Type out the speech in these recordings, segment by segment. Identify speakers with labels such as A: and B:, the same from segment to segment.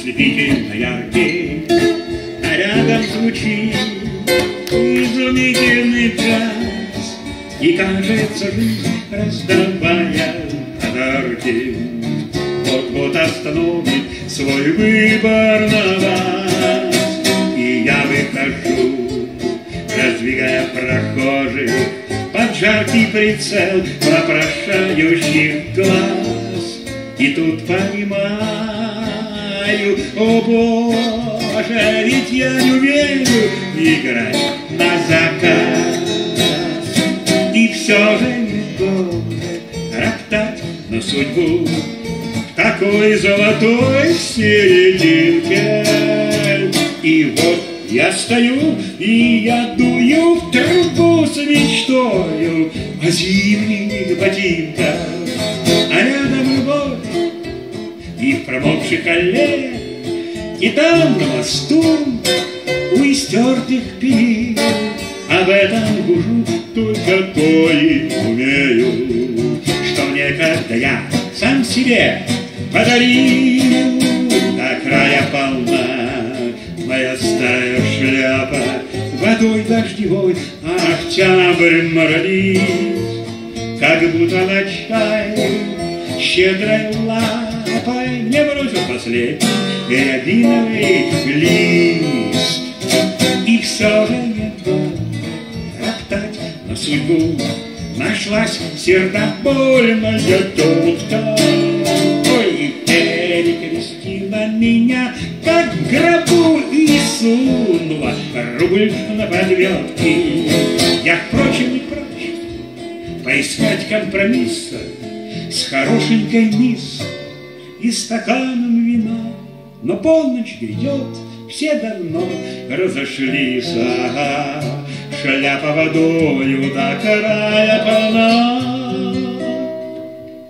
A: ослепительно яркий, а рядом звучит изумительный джаз, и кажется жизнь, раздавая подарки, вот-вот остановит свой выбор на вас, и я выхожу, раздвигая прохожих под жаркий прицел вопрошающих глаз, и тут понимаю, знаю, о Боже, ведь я не умею играть на заказ. И все же не должен роптать на судьбу в такой золотой серединке. И вот я стою, и я дую в трубу с мечтою о зимних ботинках, а рядом любовь и в промокших аллеях, и там на мосту у истертых перил. Об этом гужу только то умею, что мне когда я сам себе подарил. До края полна моя старая шляпа, водой дождевой октябрь моралит, как будто на чай щедрой лапой Папай мне бросил последний рябиновый лист. И все же не роптать на судьбу Нашлась сердобольная тетка. Ой, перекрестила меня, как гробу и сунула рубль на подвертки. Я, впрочем, не прочь поискать компромисса с хорошенькой мисс и стаканом вина. Но полночь грядет, все давно разошлись, ага, шляпа водою до края полна.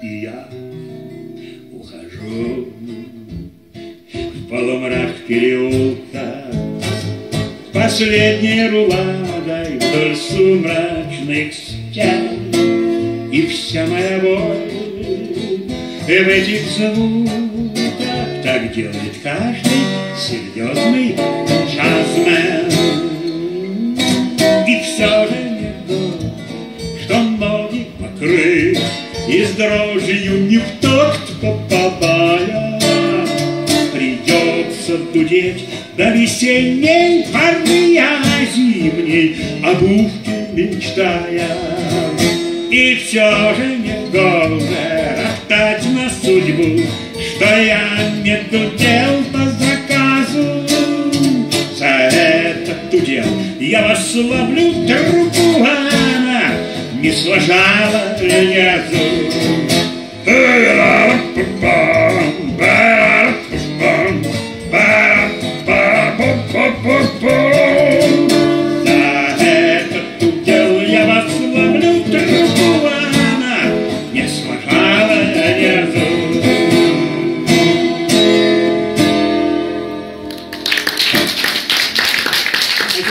A: И я ухожу в полумрак переулка, последней руладой вдоль сумрачных стен, и вся моя боль в этих звуках так делает каждый серьезный джазмен. И все же не то, что ноги покрыт, и с дрожью не в такт попадая. Придется дудеть до весенней поры, а зимней обувки мечтая. И все же не голая роптать на судьбу, Что я не дудел по заказу. За это дудел я вас ловлю трубу, она не сложала ни разу.